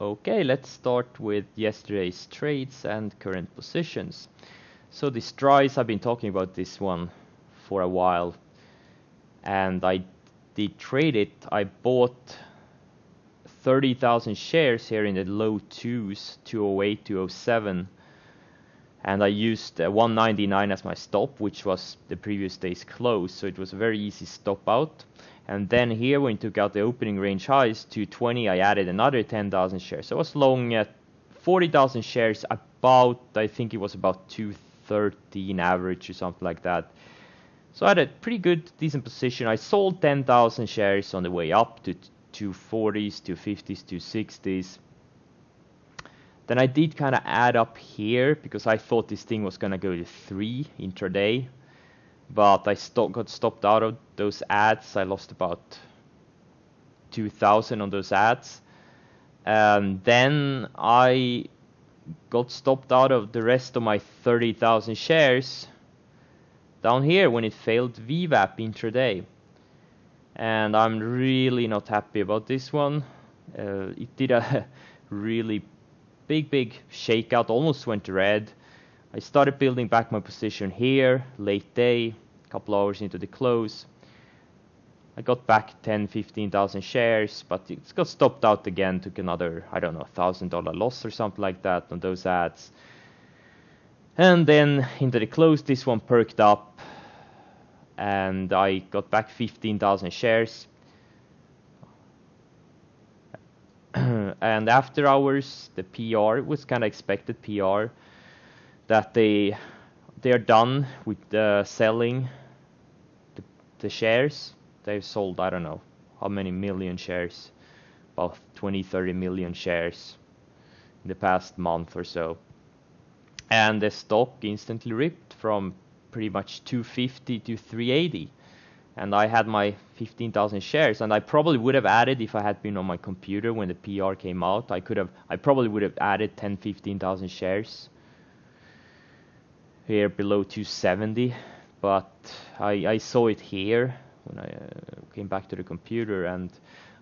Okay, let's start with yesterday's trades and current positions. So the Dries, I've been talking about this one for a while, and I did trade it. I bought 30,000 shares here in the low twos, 208, 207, and I used uh, 199 as my stop, which was the previous day's close, so it was a very easy stop out. And then here when we took out the opening range highs to 20, I added another 10,000 shares. So I was long at 40,000 shares about, I think it was about 213 average or something like that. So I had a pretty good, decent position. I sold 10,000 shares on the way up to 240s, 250s, 260s. Then I did kind of add up here because I thought this thing was going to go to 3 intraday but I st got stopped out of those adds. I lost about 2,000 on those adds. And then I got stopped out of the rest of my 30,000 shares down here when it failed VWAP intraday. And I'm really not happy about this one. Uh, it did a really big, big shakeout, almost went red. I started building back my position here, late day, couple hours into the close. I got back 10, 15,000 shares, but it got stopped out again, took another, I don't know, $1,000 loss or something like that on those adds. And then into the close, this one perked up, and I got back 15,000 shares. and after hours, the PR was kind of expected PR that they they are done with uh, selling the, shares. They've sold I don't know how many million shares, about 20, 30 million shares in the past month or so. And the stock instantly ripped from pretty much 250 to 380. And I had my 15,000 shares, and I probably would have added if I had been on my computer when the PR came out. I could have, I probably would have added 10, 15,000 shares here below 270 but I, I saw it here when I uh, came back to the computer and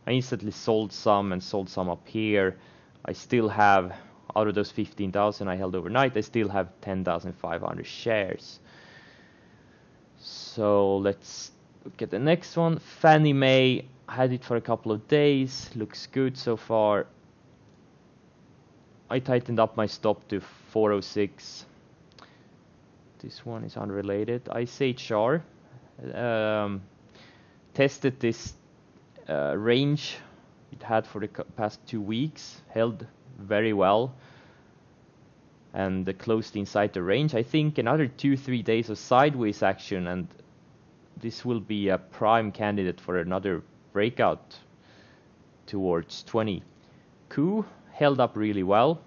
I instantly sold some and sold some up here. I still have out of those 15,000 I held overnight I still have 10,500 shares. So let's look at the next one. Fannie Mae had it for a couple of days looks good so far. I tightened up my stop to 406 this one is unrelated. ICHR um, tested this uh, range it had for the past two weeks, held very well, and closed inside the range. I think another two, three days of sideways action, and this will be a prime candidate for another breakout towards 20. Ku held up really well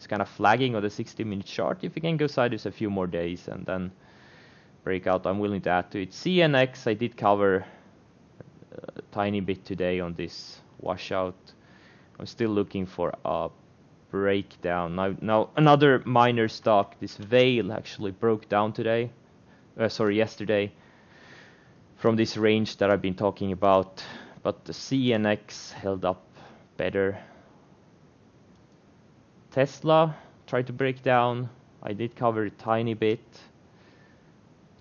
it's kind of flagging on the 60 minute chart. If you can go sideways a few more days and then break out, I'm willing to add to it. CNX, I did cover a tiny bit today on this washout. I'm still looking for a breakdown. Now, now another minor stock, this Vail actually broke down today. Uh, sorry, yesterday from this range that I've been talking about. But the CNX held up better Tesla tried to break down. I did cover a tiny bit.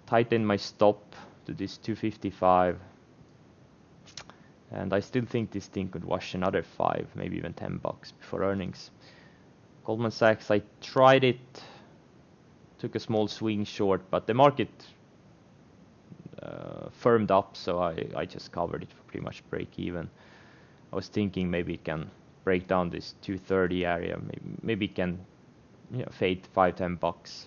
Tightened my stop to this 255. And I still think this thing could wash another 5, maybe even 10 bucks before earnings. Goldman Sachs, I tried it. Took a small swing short, but the market uh, firmed up, so I, I just covered it for pretty much break even. I was thinking maybe it can break down this 230 area, maybe, maybe can you know, fade 5 10 bucks.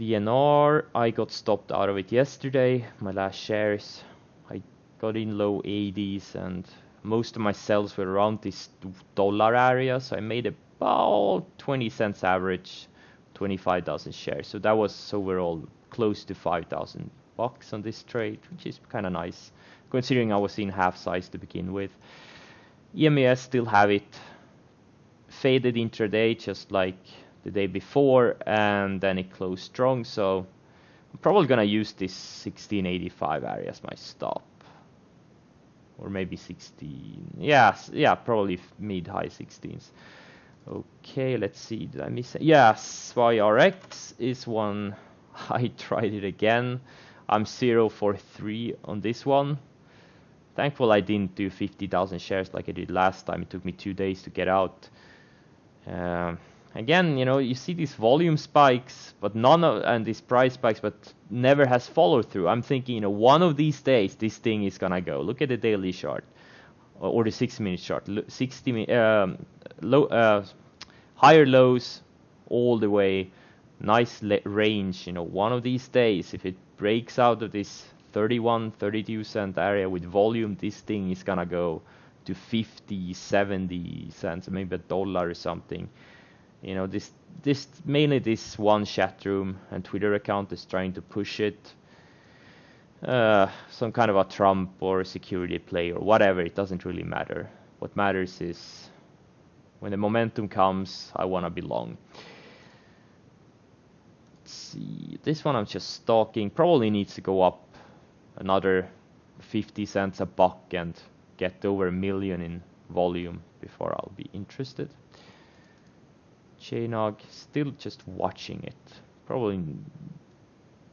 VNR, I got stopped out of it yesterday. My last shares, I got in low 80s, and most of my sells were around this dollar area, so I made about 20 cents average, 25,000 shares. So that was overall close to 5,000 bucks on this trade, which is kind of nice considering I was in half size to begin with. EMES still have it faded intraday just like the day before and then it closed strong so I'm probably gonna use this 1685 area as my stop or maybe 16. Yes, yeah, probably mid high 16s. Okay, let's see. Did I miss it? Yes, YRX is one. I tried it again. I'm 0 for 3 on this one. Thankful I didn't do 50,000 shares like I did last time. It took me two days to get out. Um, again, you know, you see these volume spikes, but none of and these price spikes, but never has followed through. I'm thinking, you know, one of these days this thing is gonna go. Look at the daily chart or the six minute chart. 60 um, low, uh, higher lows all the way. Nice range, you know. One of these days, if it breaks out of this 31, 32 cent area with volume, this thing is gonna go to 50, 70 cents, maybe a dollar or something. You know, this this mainly this one chat room and Twitter account is trying to push it. Uh, some kind of a Trump or security play or whatever. It doesn't really matter. What matters is when the momentum comes, I want to be long. Let's see. This one I'm just stalking. Probably needs to go up another 50 cents a buck and get over a million in volume before I'll be interested. JNOG, still just watching it. Probably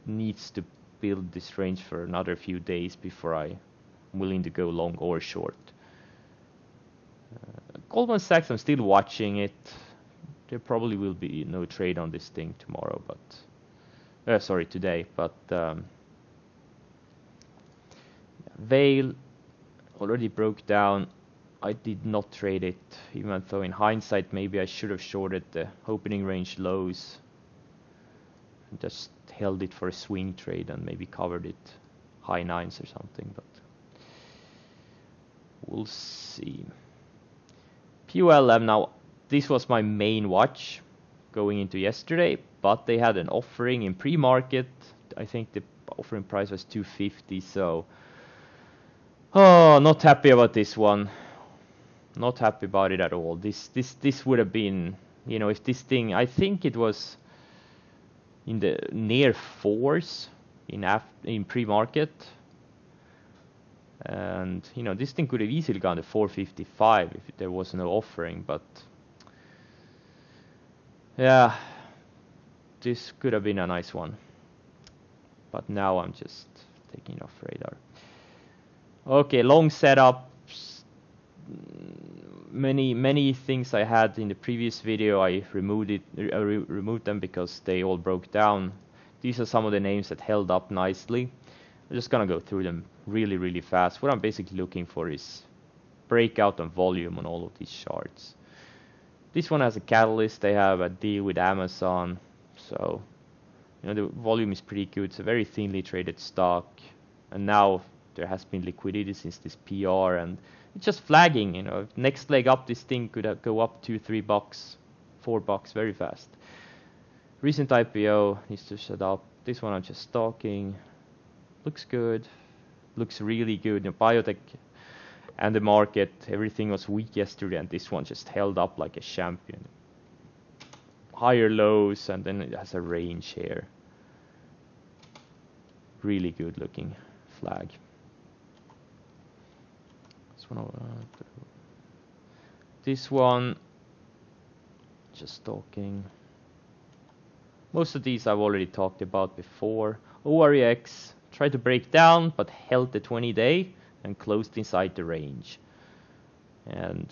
needs to build this range for another few days before I'm willing to go long or short. Uh, Goldman Sachs, I'm still watching it. There probably will be no trade on this thing tomorrow, but uh, sorry, today. But um, Vail already broke down. I did not trade it, even though in hindsight maybe I should have shorted the opening range lows. Just held it for a swing trade and maybe covered it high nines or something, but we'll see. POLM now, this was my main watch going into yesterday, but they had an offering in pre-market. I think the offering price was 250, so Oh, not happy about this one. Not happy about it at all. This this this would have been, you know, if this thing. I think it was in the near fours in af in pre-market, and you know this thing could have easily gone to 455 if there was no offering. But yeah, this could have been a nice one. But now I'm just taking off radar. Okay, long setups. Many many things I had in the previous video I removed it I uh, re removed them because they all broke down. These are some of the names that held up nicely. I'm just gonna go through them really really fast. What I'm basically looking for is breakout on volume on all of these charts. This one has a catalyst. They have a deal with Amazon, so you know the volume is pretty good. It's a very thinly traded stock, and now there has been liquidity since this PR and it's just flagging, you know, next leg up this thing could uh, go up two, three bucks, four bucks very fast. Recent IPO needs to shut up. This one I'm just stalking. Looks good. Looks really good. You know, biotech and the market, everything was weak yesterday and this one just held up like a champion. Higher lows and then it has a range here. Really good looking flag one uh, this one just talking. Most of these I've already talked about before. OREX tried to break down but held the 20 day and closed inside the range. And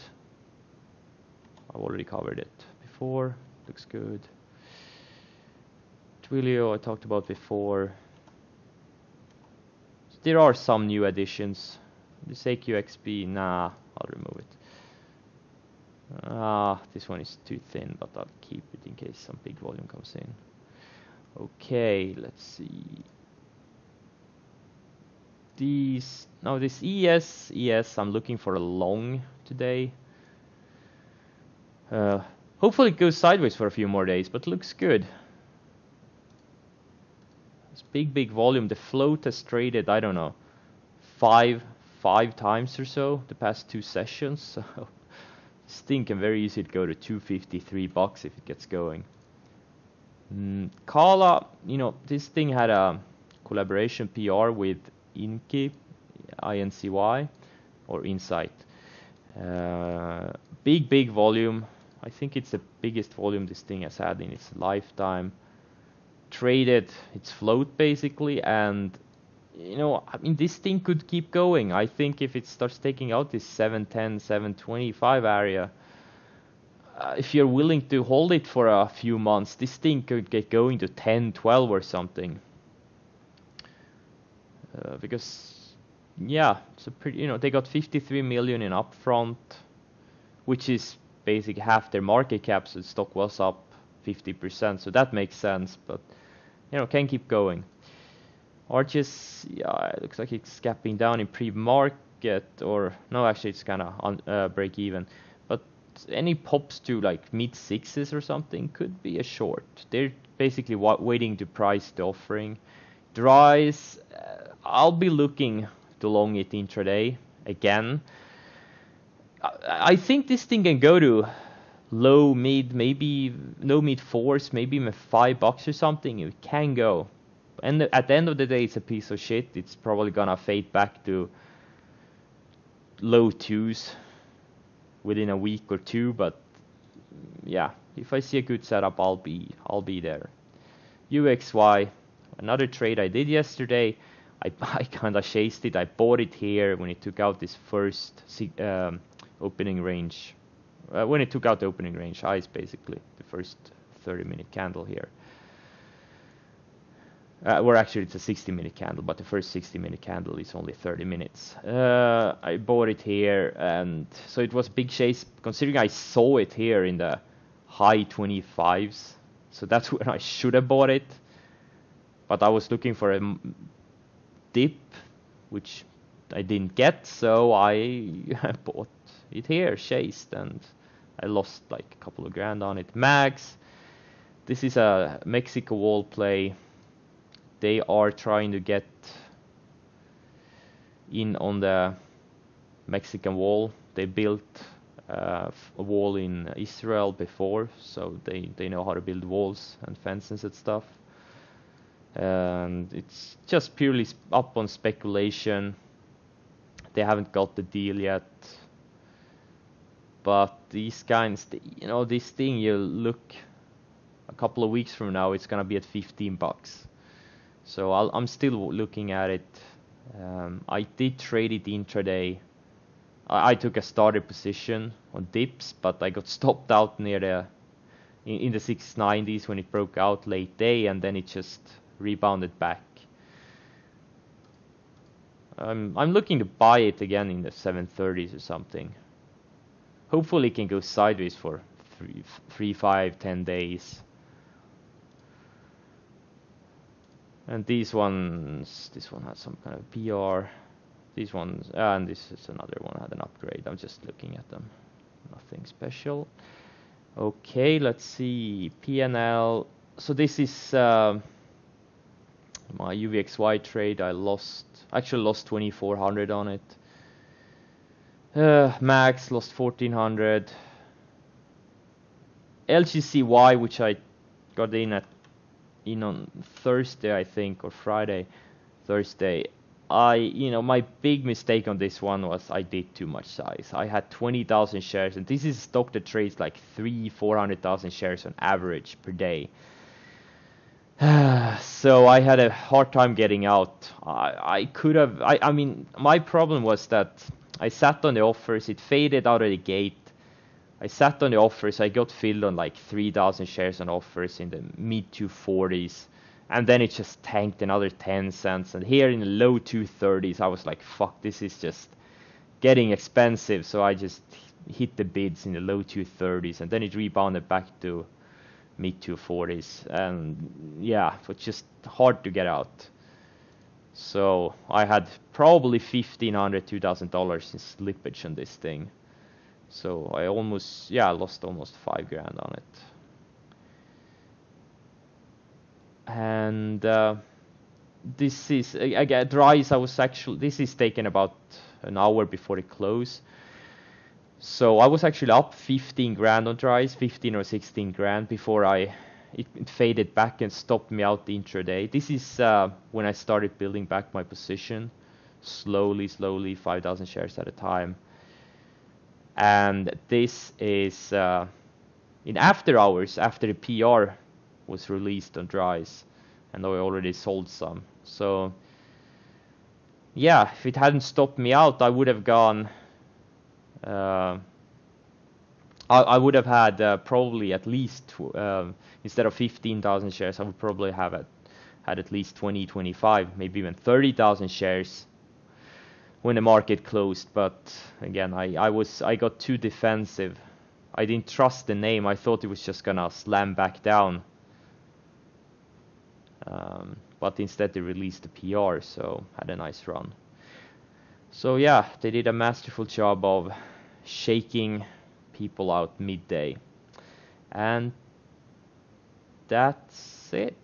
I've already covered it before. Looks good. Twilio I talked about before. There are some new additions this AQXB, nah, I'll remove it. Ah, this one is too thin, but I'll keep it in case some big volume comes in. Okay, let's see. These, now this ES, ES, I'm looking for a long today. Uh, hopefully it goes sideways for a few more days, but looks good. This big, big volume. The float has traded, I don't know, five, five times or so the past two sessions. So this thing can very easily go to 253 bucks if it gets going. Mm, Kala, you know, this thing had a collaboration PR with Inky, INCY. or Incyte. Uh, big big volume. I think it's the biggest volume this thing has had in its lifetime. Traded its float basically, and you know, I mean, this thing could keep going. I think if it starts taking out this 710, 725 area, uh, if you're willing to hold it for a few months, this thing could get going to 10, 12 or something. Uh, because, yeah, it's a pretty, you know, they got 53 million in upfront, which is basically half their market cap, so the stock was up 50%, so that makes sense, but, you know, can keep going. Arches, yeah, it looks like it's gapping down in pre-market, or no, actually it's kind of on uh, break even. But any pops to like mid sixes or something could be a short. They're basically waiting to price the offering. Dries, uh, I'll be looking to long it intraday again. I, I think this thing can go to low mid, maybe no mid fours, maybe even five bucks or something. It can go and at the end of the day, it's a piece of shit. It's probably gonna fade back to low twos within a week or two. But yeah, if I see a good setup, I'll be I'll be there. UVXY, another trade I did yesterday. I, I kind of chased it. I bought it here when it took out this first um, opening range. Uh, when it took out the opening range highs, basically the first 30 minute candle here. Uh, or actually, it's a 60 minute candle, but the first 60 minute candle is only 30 minutes. Uh, I bought it here, and so it was big chase. Considering I saw it here in the high 25s, so that's when I should have bought it. But I was looking for a dip, which I didn't get, so I bought it here, chased, and I lost like a couple of grand on it. Mags, this is a Mexico wall play they are trying to get in on the Mexican wall. They built uh, a wall in Israel before, so they, they know how to build walls and fences and stuff. And it's just purely up on speculation. They haven't got the deal yet. But these kinds, you know, this thing, you look a couple of weeks from now, it's gonna be at 15 bucks. So i am still looking at it. Um, I did trade it intraday. I, I, took a starter position on dips, but I got stopped out near the in, in the 690s when it broke out late day, and then it just rebounded back. Um, I'm looking to buy it again in the 730s or something. Hopefully, it can go sideways for three, three, five, ten days. And these ones, this one has some kind of PR. These ones, ah, and this is another one had an upgrade. I'm just looking at them. Nothing special. Okay, let's see. PNL. So this is uh, my UVXY trade. I lost, actually lost 2400 on it. Uh, Mags lost 1400. LGCY, which I got in at in on Thursday, I think, or Friday, Thursday. I, you know, my big mistake on this one was I did too much size. I had 20,000 shares, and this is stock that trades like three, 400,000 shares on average per day. so I had a hard time getting out. I, I could have, I, I mean, my problem was that I sat on the offers, it faded out of the gate, I sat on the offers. I got filled on like 3,000 shares on offers in the mid 240s, and then it just tanked another 10 cents. And here in the low 230s, I was like, "Fuck, this is just getting expensive." So I just hit the bids in the low 230s, and then it rebounded back to mid 240s, and yeah, it was just hard to get out. So I had probably $1,500, 2,000 dollars in slippage on this thing so I almost, yeah, I lost almost five grand on it. And uh, this is, again, Dries, I was actually, this is taken about an hour before the close. So I was actually up 15 grand on Dries, 15 or 16 grand before I, it, it faded back and stopped me out the intraday. This is uh, when I started building back my position. slowly, slowly, 5,000 shares at a time. And this is uh, in after hours, after the PR was released on Dries, and I already sold some. So yeah, if it hadn't stopped me out, I would have gone. Uh, I, I, would have had uh, probably at least uh, instead of 15,000 shares, I would probably have had at least 20, 25, maybe even 30,000 shares when the market closed. But again, I, I was I got too defensive. I didn't trust the name. I thought it was just gonna slam back down. Um, but instead they released the PR, so had a nice run. So yeah, they did a masterful job of shaking people out midday. And that's it.